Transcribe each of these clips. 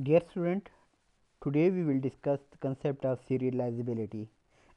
Dear student, today we will discuss the concept of serializability.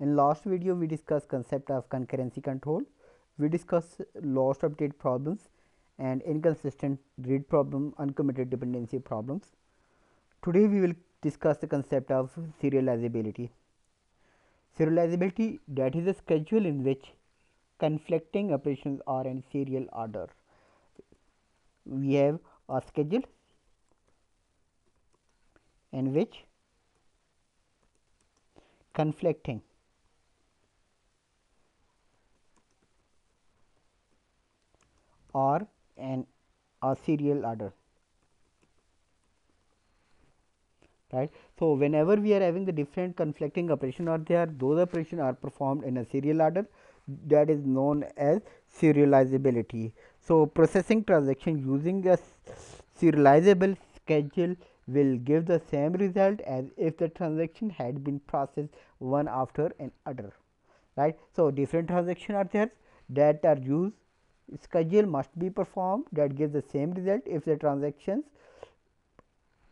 In last video we discussed concept of concurrency control. We discussed lost update problems and inconsistent read problem, uncommitted dependency problems. Today we will discuss the concept of serializability. Serializability that is a schedule in which conflicting operations are in serial order. We have a schedule in which? Conflicting. Or an a serial order. Right? So whenever we are having the different conflicting operation or there those operations are performed in a serial order that is known as serializability. So processing transaction using a serializable schedule will give the same result as if the transaction had been processed one after another right. So, different transactions are there that are used schedule must be performed that gives the same result if the transactions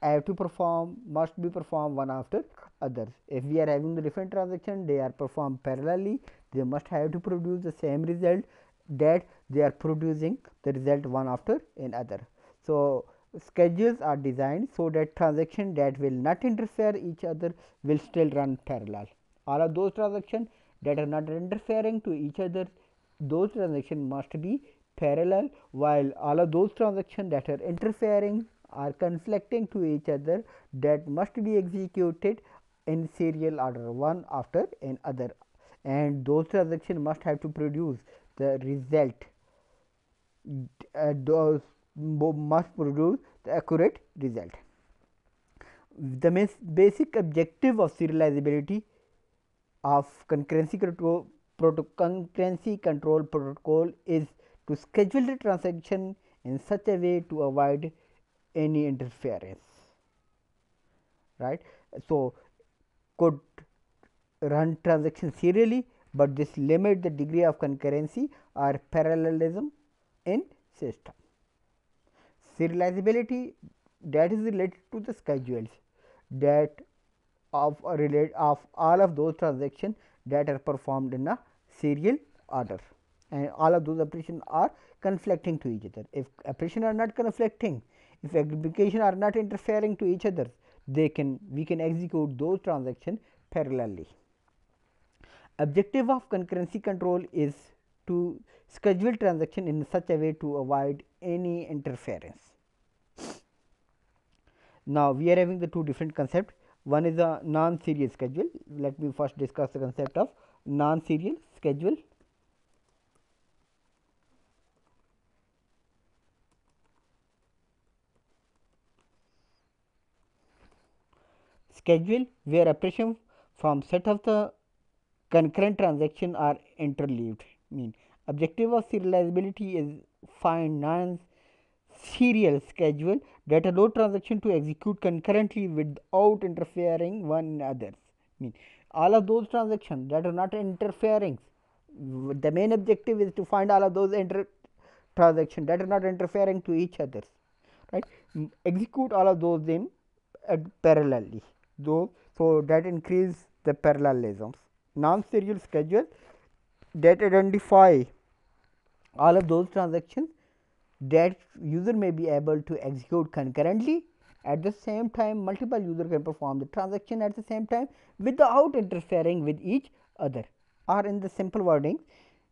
have to perform must be performed one after others. If we are having the different transaction they are performed parallelly they must have to produce the same result that they are producing the result one after another. So, schedules are designed so that transaction that will not interfere each other will still run parallel. All of those transactions that are not interfering to each other those transactions must be parallel while all of those transactions that are interfering are conflicting to each other that must be executed in serial order one after another and those transactions must have to produce the result uh, those must produce the accurate result. The basic objective of serializability of concurrency control, concurrency control protocol is to schedule the transaction in such a way to avoid any interference right. So, could run transaction serially, but this limit the degree of concurrency or parallelism in system serializability that is related to the schedules that of relate of all of those transactions that are performed in a serial order and all of those operations are conflicting to each other. If operations are not conflicting, if application are not interfering to each other, they can we can execute those transactions parallelly. Objective of concurrency control is to schedule transaction in such a way to avoid any interference. Now, we are having the two different concepts one is a non-serial schedule. Let me first discuss the concept of non-serial schedule. Schedule where operation from set of the concurrent transaction are interleaved mean objective of serializability is find non serial schedule that allow transaction to execute concurrently without interfering one another mean all of those transactions that are not interfering the main objective is to find all of those inter transactions that are not interfering to each other right? Execute all of those in uh, parallelly though so that increase the parallelisms. Non serial schedule that identify all of those transactions that user may be able to execute concurrently. At the same time multiple user can perform the transaction at the same time without interfering with each other. Or in the simple wording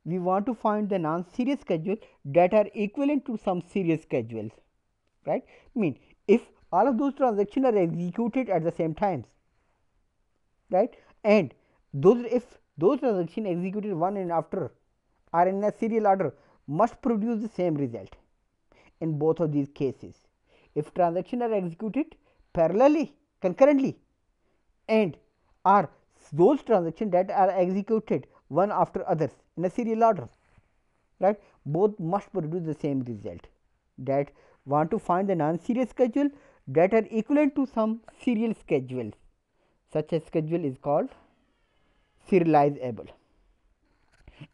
we want to find the non serial schedule that are equivalent to some serial schedules right? I mean if all of those transactions are executed at the same times right? And those if those transactions executed one and after are in a serial order must produce the same result. In both of these cases. If transactions are executed parallelly concurrently and are those transactions that are executed one after others in a serial order right both must produce the same result. That want to find the non serial schedule that are equivalent to some serial schedule. Such a schedule is called serializable.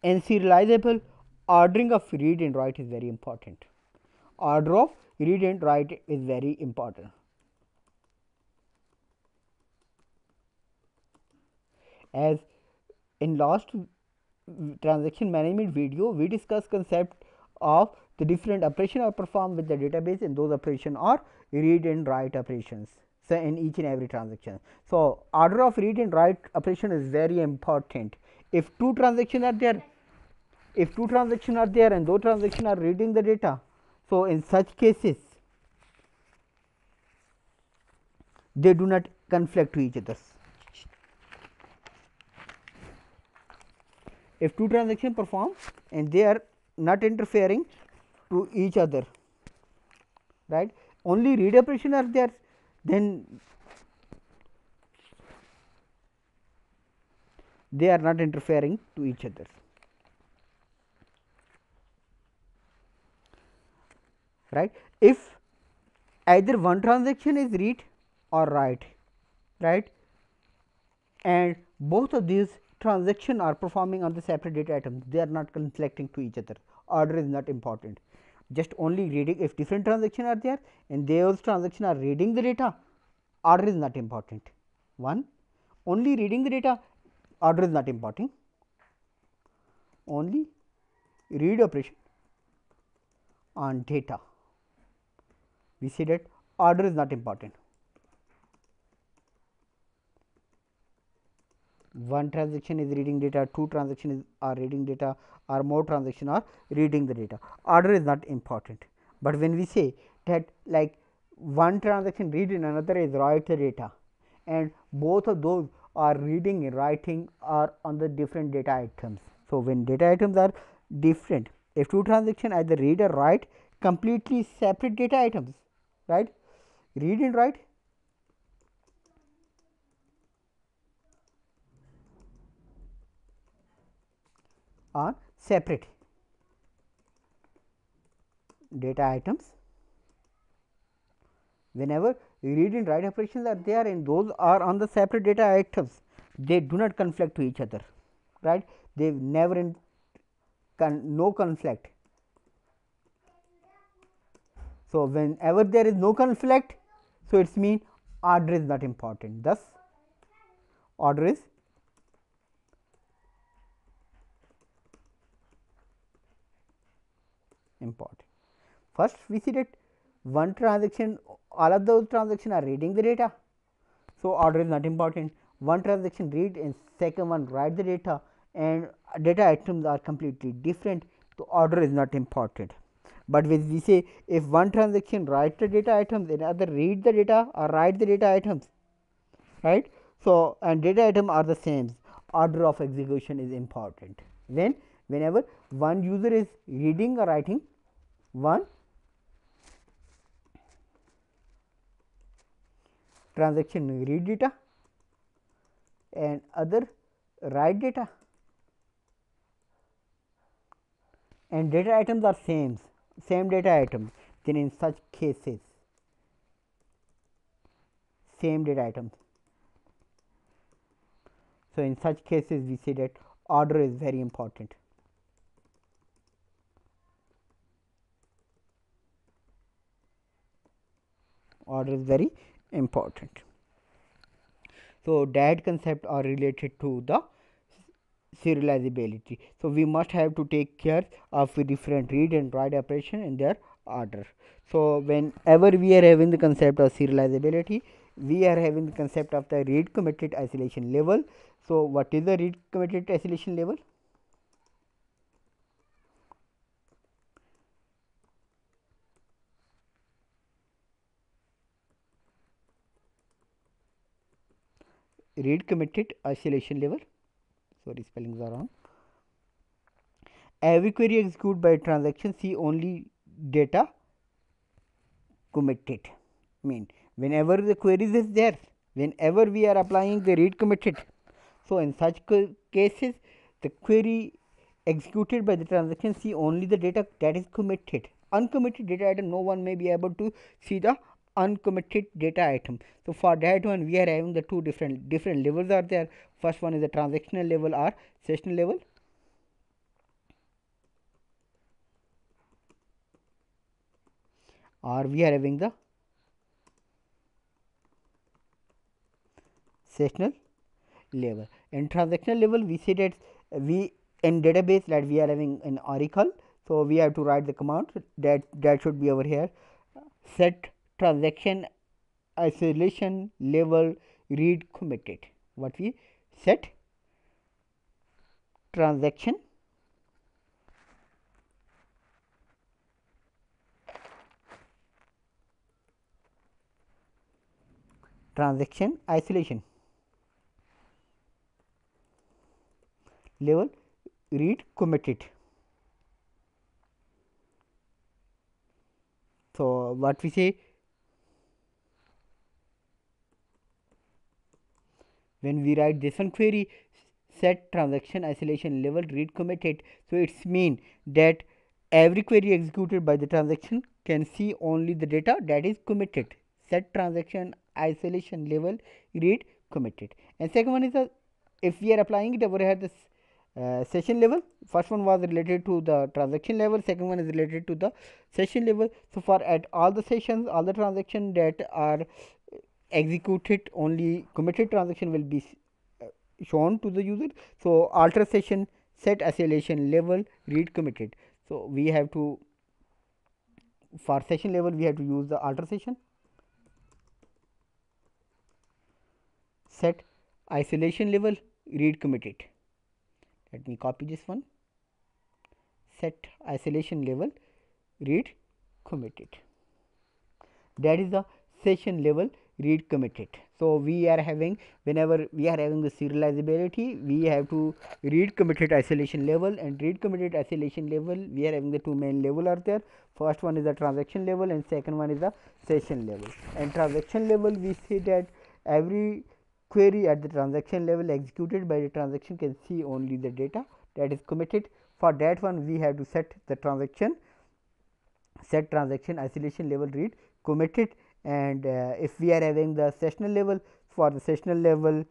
And serializable ordering of read and write is very important. Order of read and write is very important. As in last transaction management video, we discussed concept of the different operation are performed with the database and those operation are read and write operations so in each and every transaction. So, order of read and write operation is very important. If two transactions are there, if two transactions are there and those transactions are reading the data so in such cases they do not conflict to each other. If two transactions perform and they are not interfering to each other right only read operation are there then they are not interfering to each other right? If either one transaction is read or write right? And both of these transaction are performing on the separate data items they are not conflicting to each other order is not important. Just only reading if different transaction are there and those transaction are reading the data order is not important. One only reading the data order is not important. Only read operation on data we see that order is not important one transaction is reading data, two transactions are reading data or more transaction are reading the data. Order is not important, but when we say that like one transaction read and another is write the data and both of those are reading and writing are on the different data items. So, when data items are different, if two transactions either read or write completely separate data items, right? Read and write are separate data items. Whenever read and write operations are there and those are on the separate data items, they do not conflict to each other, right? They never in con no conflict. So, whenever there is no conflict, so it means order is not important. Thus, order is important. First we see that one transaction all of those transactions are reading the data. So, order is not important one transaction read and second one write the data and data items are completely different. So, order is not important, but when we say if one transaction write the data items and other read the data or write the data items right. So, and data item are the same. Order of execution is important. When whenever one user is reading or writing one transaction read data and other write data. And data items are same same data items then in such cases same data items so in such cases we say that order is very important order is very important. So, that concept are related to the serializability. So, we must have to take care of different read and write operation in their order. So, whenever we are having the concept of serializability, we are having the concept of the read committed isolation level. So, what is the read committed isolation level? read committed isolation level sorry spellings are wrong. Every query executed by transaction see only data committed. Mean whenever the queries is there whenever we are applying the read committed. So in such cases the query executed by the transaction see only the data that is committed. Uncommitted data item no one may be able to see the uncommitted data item. So, for that one we are having the two different different levels are there first one is the transactional level or session level. or we are having the sessional level in transactional level we see that we in database that we are having in oracle so we have to write the command that that should be over here set transaction isolation level read committed. What we set? Transaction transaction isolation level read committed. So what we say when we write this one query set transaction isolation level read committed so it's mean that every query executed by the transaction can see only the data that is committed. Set transaction isolation level read committed and second one is a if we are applying it over here this uh, session level. First one was related to the transaction level. Second one is related to the session level. So for at all the sessions all the transaction that are executed only committed transaction will be uh, shown to the user. So alter session set isolation level read committed. So we have to for session level we have to use the alter session. Set isolation level read committed. Let me copy this one. Set isolation level read committed. That is the session level read committed. So, we are having whenever we are having the serializability we have to read committed isolation level and read committed isolation level we are having the two main level are there. First one is the transaction level and second one is the session level. And transaction level we see that every query at the transaction level executed by the transaction can see only the data that is committed. For that one we have to set the transaction set transaction isolation level read committed and uh, if we are having the sessional level for the sessional level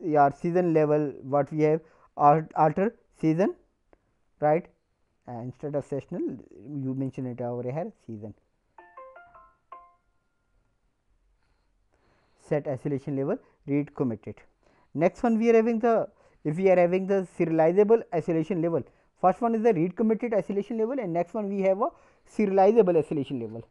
or season level what we have alter season right? Uh, instead of sessional you mention it over here season. Set isolation level read committed. Next one we are having the if we are having the serializable isolation level. First one is the read committed isolation level and next one we have a serializable isolation level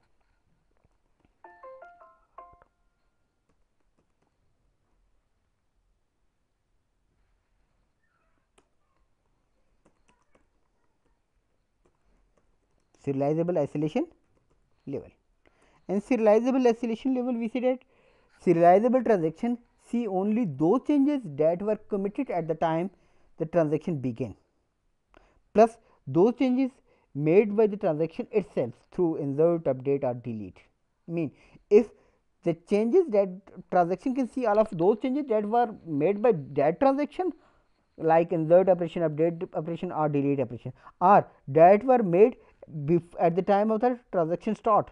serializable isolation level. And serializable isolation level we see that serializable transaction see only those changes that were committed at the time the transaction began plus those changes made by the transaction itself through insert, update or delete. I mean if the changes that transaction can see all of those changes that were made by that transaction like insert operation, update operation or delete operation or that were made at the time of the transaction start.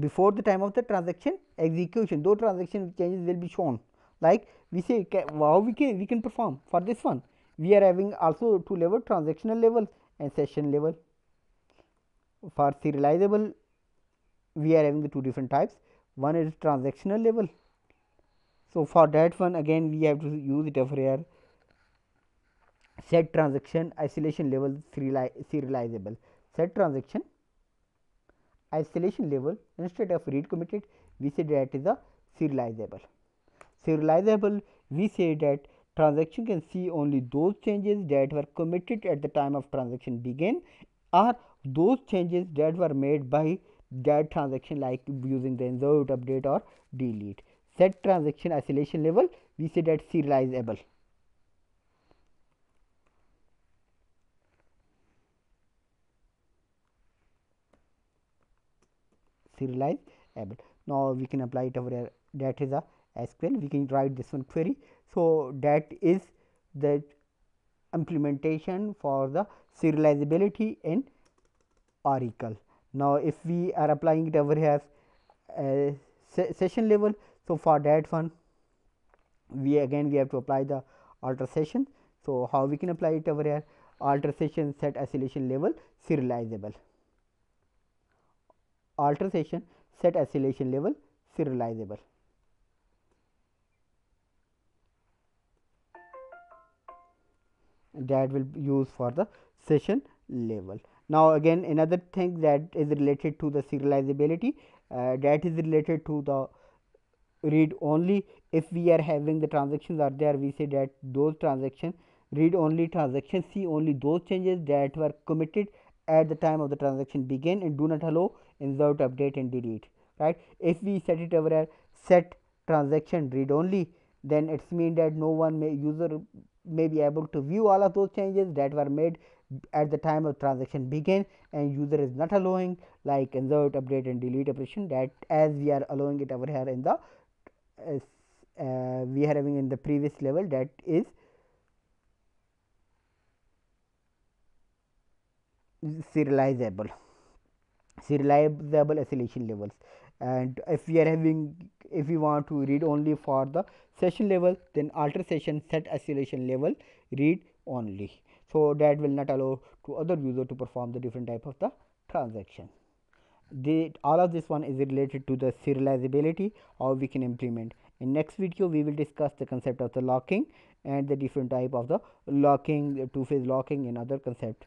Before the time of the transaction execution those transaction changes will be shown. Like we say how we can we can perform for this one? We are having also two level transactional level and session level. For serializable we are having the two different types. One is transactional level. So for that one again we have to use it over here set transaction isolation level serializable. Set transaction isolation level instead of read committed we say that is a serializable. Serializable we say that transaction can see only those changes that were committed at the time of transaction begin or those changes that were made by that transaction like using the insert update or delete. Set transaction isolation level we say that serializable serializable. Now, we can apply it over here that is a SQL we can write this one query. So, that is the implementation for the serializability in Oracle. Now, if we are applying it over here uh, se session level. So, for that one we again we have to apply the alter session. So, how we can apply it over here alter session set isolation level serializable alter session set isolation level serializable. that will be used for the session level. Now, again another thing that is related to the serializability uh, that is related to the read only if we are having the transactions are there we say that those transactions read only transactions see only those changes that were committed at the time of the transaction begin and do not allow insert update and delete right? If we set it over here set transaction read only then it's mean that no one may user may be able to view all of those changes that were made at the time of transaction begin and user is not allowing like insert update and delete operation that as we are allowing it over here in the uh, we are having in the previous level that is serializable serializable acceleration levels. And if we are having if we want to read only for the session level then alter session set acceleration level read only. So that will not allow to other user to perform the different type of the transaction. The all of this one is related to the serializability how we can implement. In next video we will discuss the concept of the locking and the different type of the locking two phase locking and other concept